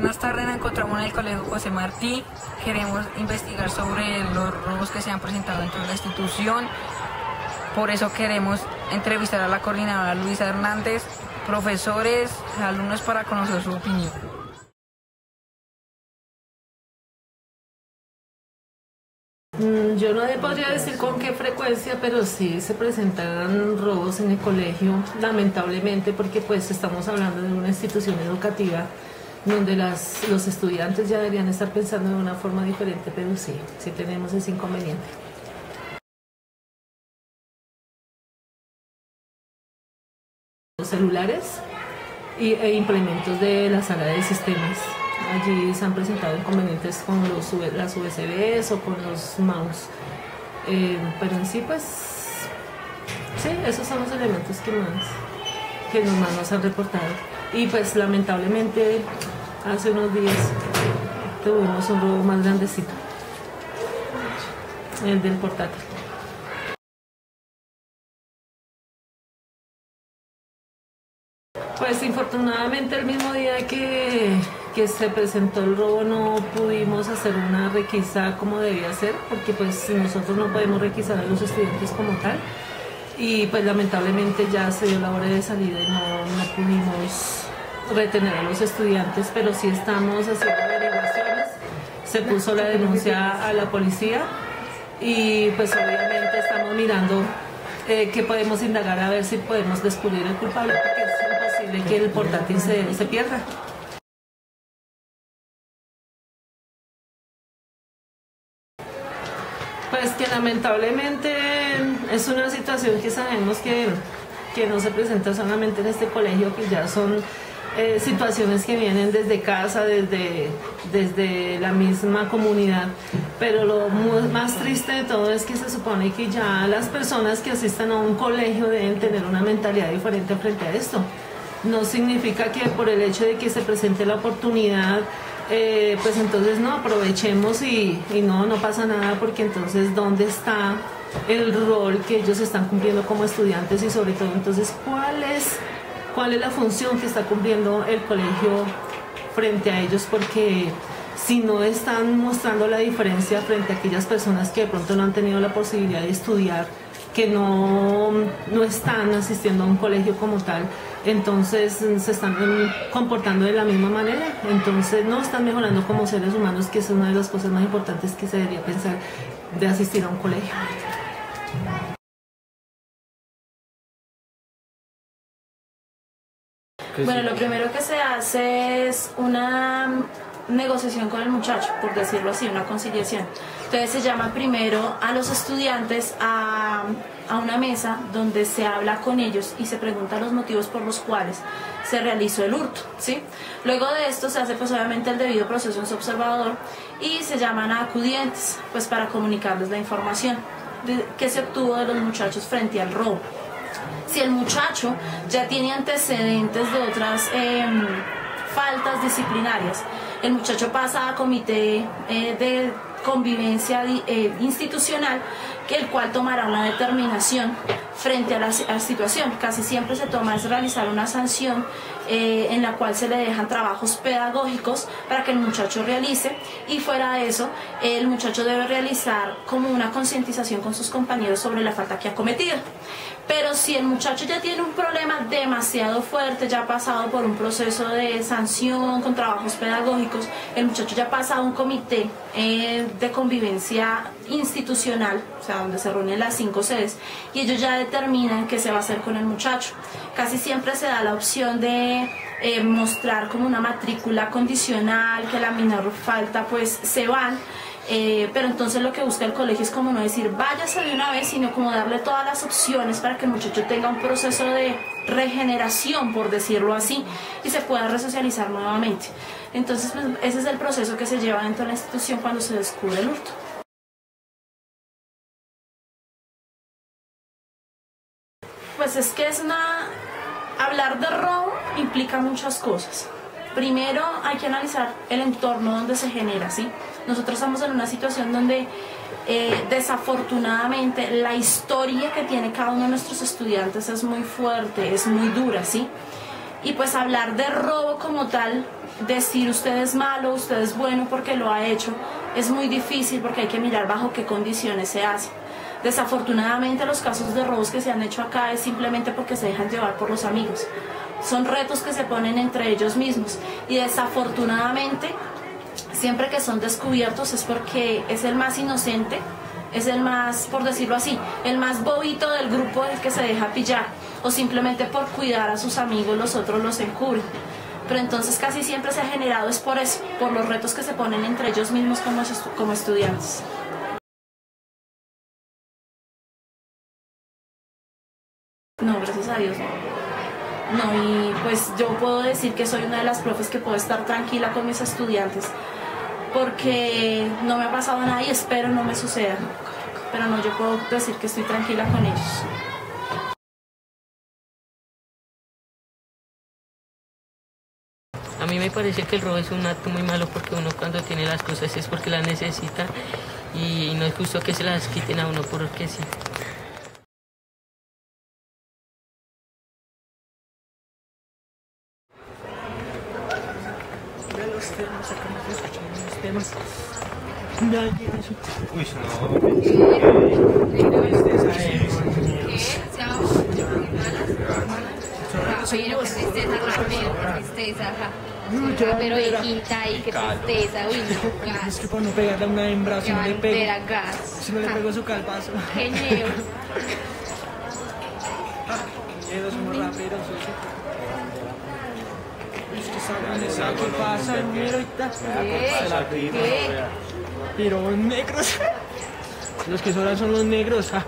Buenas tardes, nos encontramos en el Colegio José Martí. Queremos investigar sobre los robos que se han presentado dentro de la institución. Por eso queremos entrevistar a la coordinadora Luisa Hernández, profesores, alumnos para conocer su opinión. Mm, yo no podría decir con qué frecuencia, pero sí se presentan robos en el colegio, lamentablemente, porque pues estamos hablando de una institución educativa donde las, los estudiantes ya deberían estar pensando de una forma diferente, pero sí, sí tenemos ese inconveniente. Los celulares y, e implementos de la sala de sistemas. Allí se han presentado inconvenientes con los, las USBs o con los mouse. Eh, pero en sí, pues, sí, esos son los elementos que más, que más nos han reportado. Y pues lamentablemente hace unos días tuvimos un robo más grandecito, el del portátil. Pues infortunadamente el mismo día que, que, se presentó el robo no pudimos hacer una requisa como debía ser, porque pues nosotros no podemos requisar a los estudiantes como tal. Y pues lamentablemente ya se dio la hora de salida y no, no pudimos retener a los estudiantes, pero sí estamos haciendo averiguaciones. Se puso la denuncia a la policía y pues obviamente estamos mirando eh, qué podemos indagar a ver si podemos descubrir el culpable, porque es imposible que el portátil se, se pierda. Pues que lamentablemente es una situación que sabemos que, que no se presenta solamente en este colegio, que ya son eh, situaciones que vienen desde casa, desde, desde la misma comunidad, pero lo más triste de todo es que se supone que ya las personas que asistan a un colegio deben tener una mentalidad diferente frente a esto. No significa que por el hecho de que se presente la oportunidad, eh, pues entonces no aprovechemos y, no, no pasa nada porque entonces ¿dónde está el rol que ellos están cumpliendo como estudiantes y sobre todo entonces cuál es cuál es la función que está cumpliendo el colegio frente a ellos, porque si no están mostrando la diferencia frente a aquellas personas que de pronto no han tenido la posibilidad de estudiar, que no, no están asistiendo a un colegio como tal, entonces se están comportando de la misma manera, entonces no están mejorando como seres humanos, que es una de las cosas más importantes que se debería pensar de asistir a un colegio. Bueno, lo primero que se hace es una negociación con el muchacho, por decirlo así, una conciliación. Entonces se llama primero a los estudiantes a, una mesa donde se habla con ellos y se pregunta los motivos por los cuales se realizó el hurto, ¿sí? Luego de esto se hace pues obviamente el debido proceso en su observador y se llaman a acudientes pues para comunicarles la información que se obtuvo de los muchachos frente al robo si el muchacho ya tiene antecedentes de otras em, faltas disciplinarias, el muchacho pasa a comité eh, de convivencia eh, institucional, que el cual tomará una determinación frente a la, situación. Casi siempre se toma es realizar una sanción eh, en la cual se le dejan trabajos pedagógicos para que el muchacho realice y fuera de eso el muchacho debe realizar como una concientización con sus compañeros sobre la falta que ha cometido. Pero si el muchacho ya tiene un problema demasiado fuerte, ya ha pasado por un proceso de sanción con trabajos pedagógicos, el muchacho ya pasa a un comité eh, de convivencia institucional, o sea, donde se reúnen las cinco sedes, y ellos ya determinan qué se va a hacer con el muchacho. Casi siempre se da la opción de eh, mostrar como una matrícula condicional, que la menor falta pues se van eh, pero entonces lo que busca el colegio es como no decir váyase de una vez, sino como darle todas las opciones para que el muchacho tenga un proceso de regeneración, por decirlo así, y se pueda resocializar nuevamente. Entonces, pues, ese es el proceso que se lleva dentro de la institución cuando se descubre el hurto. Pues es que es una... Hablar de robo implica muchas cosas. Primero hay que analizar el entorno donde se genera, ¿sí? Nosotros estamos en una situación donde eh, desafortunadamente la historia que tiene cada uno de nuestros estudiantes es muy fuerte, es muy dura, ¿sí? Y pues hablar de robo como tal, decir usted es malo, usted es bueno porque lo ha hecho, es muy difícil porque hay que mirar bajo qué condiciones se hace. Desafortunadamente los casos de robos que se han hecho acá es simplemente porque se dejan llevar por los amigos. Son retos que se ponen entre ellos mismos y desafortunadamente siempre que son descubiertos es porque es el más inocente, es el más, por decirlo así, el más bobito del grupo el que se deja pillar o simplemente por cuidar a sus amigos los otros los encubren. Pero entonces casi siempre se ha generado es por eso, por los retos que se ponen entre ellos mismos como, como estudiantes. Dios. No, y pues yo puedo decir que soy una de las profes que puedo estar tranquila con mis estudiantes porque no me ha pasado nada y espero no me suceda. Pero no, yo puedo decir que estoy tranquila con ellos. A mí me parece que el robo es un acto muy malo porque uno cuando tiene las cosas es porque las necesita y no es justo que se las quiten a uno porque sí. Uy, no. Pero qué tristeza, Rafael, qué tristeza, ajá. Pero viejita y qué tristeza, uy, no, Es que para no pegarle a una hembra, si Qué no le pego, si no le pego su calpazo. Qué ñeo. Ellos somos raperos, sí. Es que saben, ¿saben qué pasa? Ahorita. ¿Qué? ¿Qué? Pero negros. Los que sobran son los negros. Sora.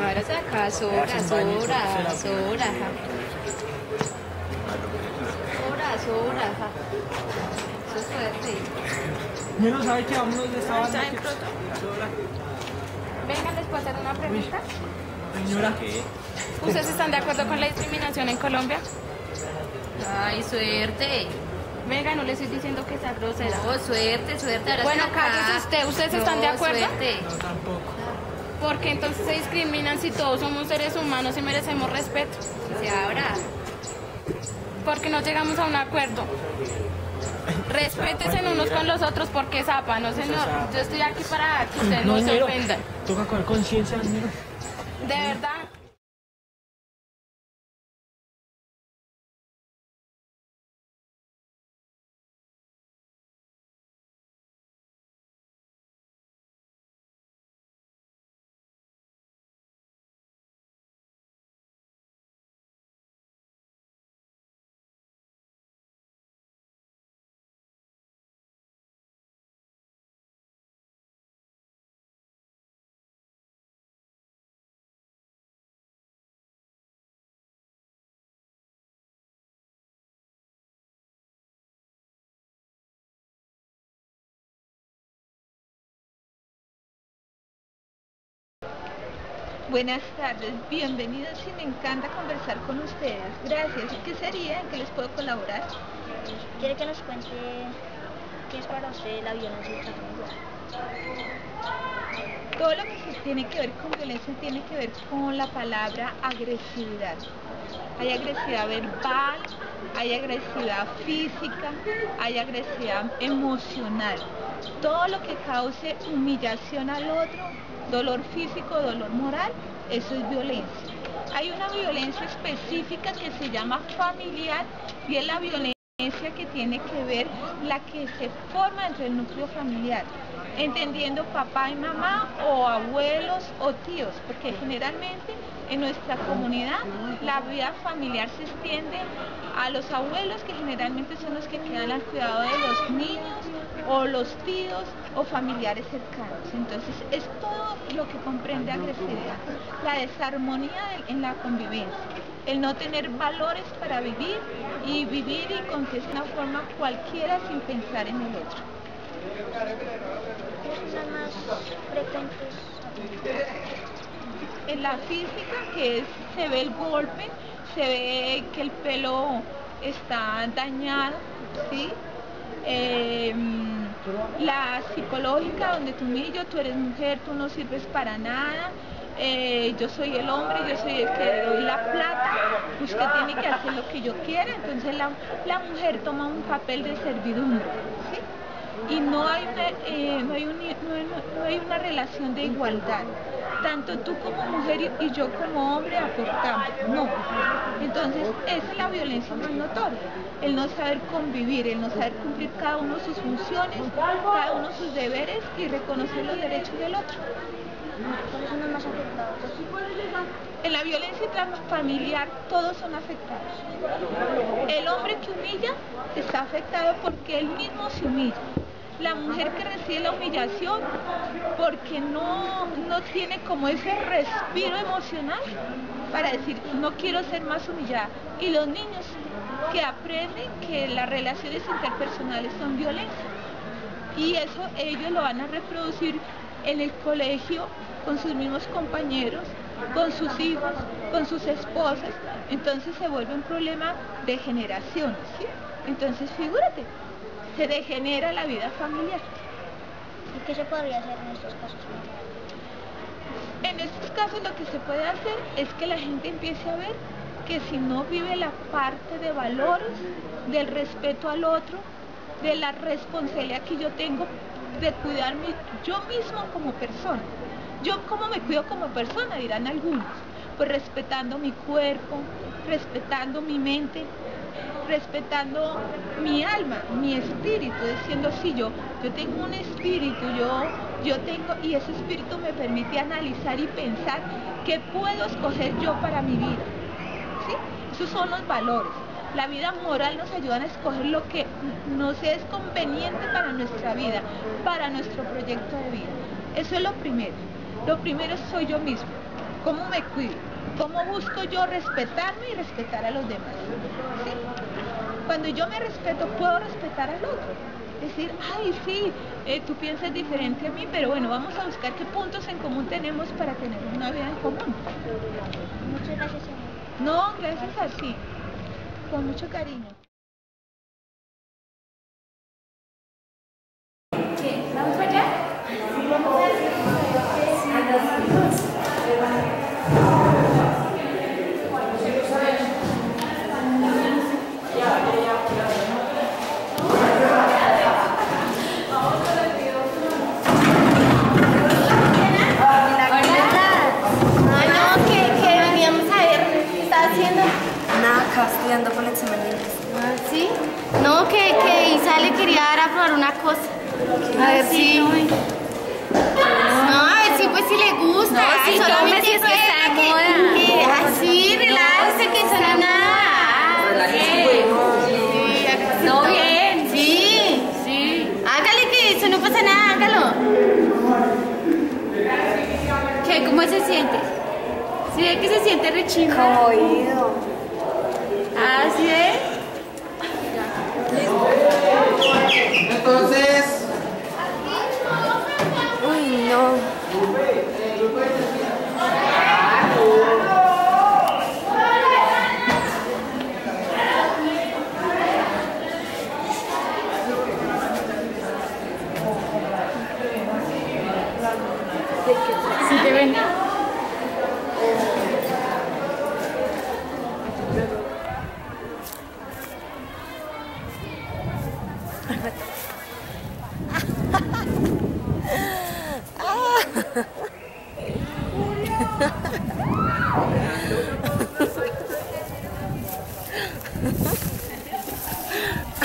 Ahora saca, Sora, Sora, Sora. Sora, Sora. Eso es fuerte. Menos sabe que vámonos de esta banda. Venga, ¿les puedo hacer una pregunta? Señora, ¿Ustedes están de acuerdo con la discriminación en Colombia? Ay, suerte. Venga, no le estoy diciendo que sea grosera. No, suerte, suerte. Ahora Bueno, cállese usted. ¿Ustedes están de acuerdo? Suerte. no tampoco. Porque entonces se discriminan si todos somos seres humanos y merecemos respeto. Se abra. Porque no llegamos a un acuerdo. Respétense unos con los otros porque zapa, no señor. Yo estoy aquí para que ustedes no, se ofendan. Toca con conciencia. De. Buenas tardes, bienvenidos y me encanta conversar con ustedes. Gracias. ¿Qué sería? ¿En qué les puedo colaborar? ¿Quiere que nos cuente qué es para usted la violencia intrafamiliar? Todo lo que tiene que ver con violencia tiene que ver con la palabra agresividad. Hay agresividad verbal, hay agresividad física, hay agresividad emocional. Todo lo que cause humillación al otro, dolor físico, dolor moral, eso es violencia. Hay una violencia específica que se llama familiar y es la violencia que tiene que ver la que se forma entre el núcleo familiar, entendiendo papá y mamá o abuelos o tíos, porque generalmente en nuestra comunidad la vida familiar se extiende a los abuelos que generalmente son los que quedan al cuidado de los niños o los tíos o familiares cercanos. Entonces es todo lo que comprende agresividad, la desarmonía en la convivencia, el no tener valores para vivir y vivir y con que es una forma cualquiera sin pensar en el otro. ¿Cuáles son más frecuentes? En la física, que es, se ve el golpe, se ve que el pelo está dañado, ¿sí? Em, la psicológica, donde tú millo, tú eres mujer, tú no sirves para nada, eh, yo soy el hombre, yo soy el que doy la plata, usted tiene que hacer lo que yo quiera, entonces la, la mujer toma un papel de servidumbre, ¿sí? Y no hay, eh, no hay- no hay una relación de igualdad. Tanto tú como mujer y, yo como hombre aportamos, no. Entonces, esa es la violencia más notoria, el no saber convivir, el no saber cumplir cada uno sus funciones, cada uno sus deberes y reconocer los derechos del otro. ¿Cuáles son los más afectados? En la violencia familiar todos son afectados. El hombre que humilla está afectado porque él mismo se humilla. La mujer que recibe la humillación porque no, no tiene como ese respiro emocional para decir no quiero ser más humillada. Y los niños que aprenden que las relaciones interpersonales son violentas. Y eso ellos lo van a reproducir en el colegio con sus mismos compañeros, con sus hijos, con sus esposas. Entonces se vuelve un problema de generaciones. Entonces figúrate, se degenera la vida familiar. ¿Y qué se podría hacer en estos casos? En estos casos lo que se puede hacer es que la gente empiece a ver que si no vive la parte de valores, del respeto al otro, de la responsabilidad que yo tengo de cuidarme yo mismo como persona. Yo cómo me cuido como persona, dirán algunos, pues respetando mi cuerpo, respetando mi mente, respetando mi alma, mi espíritu, diciendo sí, yo, yo tengo un espíritu, yo, yo tengo, y ese espíritu me permite analizar y pensar qué puedo escoger yo para mi vida. ¿sí? Esos son los valores. La vida moral nos ayuda a escoger lo que nos es conveniente para nuestra vida, para nuestro proyecto de vida. Eso es lo primero. Lo primero soy yo mismo. ¿Cómo me cuido? ¿Cómo busco yo respetarme y respetar a los demás? Cuando yo me respeto, puedo respetar al otro. Decir, ay, sí, eh, tú piensas diferente a mí, pero bueno, vamos a buscar qué puntos en común tenemos para tener una vida en común. Muchas gracias, señor. No, gracias a ti. Con mucho cariño. ¿Vamos para allá? Ah, no, que, que veníamos a ver qué está haciendo. Nada, acá estudiando para el examen de inglés. Ah, ¿sí? No, que, que Isa le quería dar a probar una cosa. A ver si... No, a ver si pues si le gusta. No, sí, Solamente si eso que- está de que- moda. que así, relájese, que eso no es nada. Sí, No, bien. Sí, sí. Hágale que eso no pasa nada, hágalo. ¿Qué? ¿Cómo se siente? ¿Sí ve que se siente rechimba? Oído. Ah, ¿sí ve? Entonces,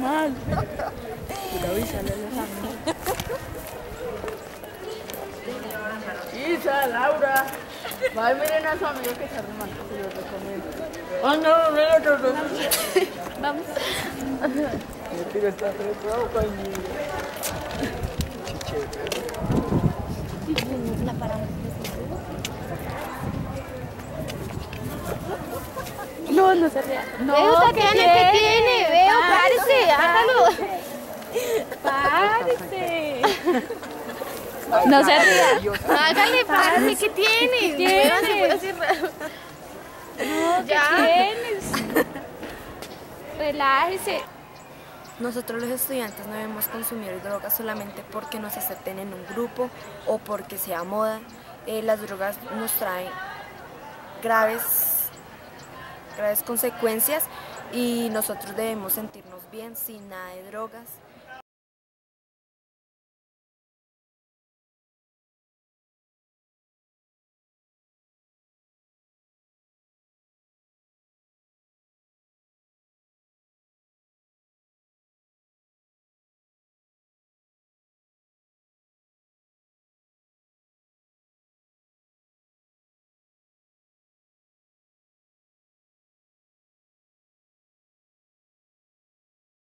mal. A los amigos. Isa, Laura. Vaya, miren a su amigo que está se lo recomiendo. Ah, no, no. Vamos. Tiro bravo conmigo. La paramos. No, no se ría. No, Veo, ¿qué Tatiana, ¿qué tiene? Veo, párese, hágalo. Párese. No se ría. Hágale, párese, ¿qué tiene? ¿Qué se cerrar. No, ¿qué tienes? Relájese. Nosotros los estudiantes no debemos consumir drogas solamente porque nos acepten en un grupo o porque sea moda. Eh, las drogas nos traen graves, graves consecuencias y nosotros debemos sentirnos bien sin nada de drogas.